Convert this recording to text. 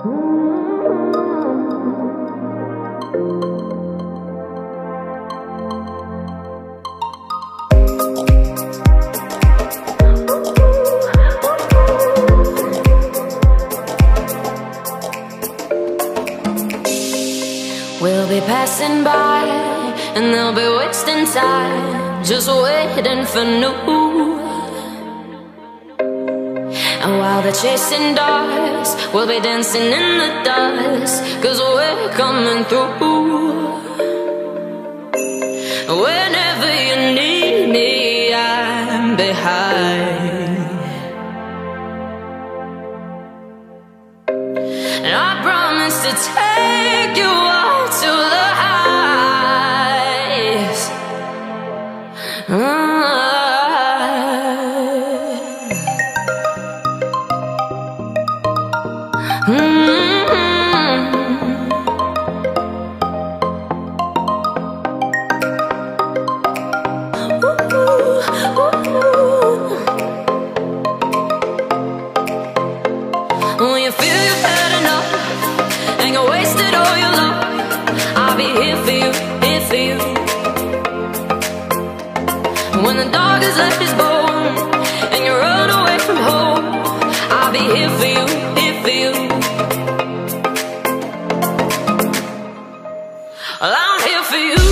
We'll be passing by and they'll be wasting time just waiting for new. And while they're chasing dogs, we'll be dancing in the dust, cause we're coming through. Whenever you need me, I'm behind. And I promise to take you out to the heights. Mm-hmm. When you feel bad enough, and you wasted all your love, I'll be here for you, here for you. When the dog has left his bone for you.